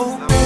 Oh,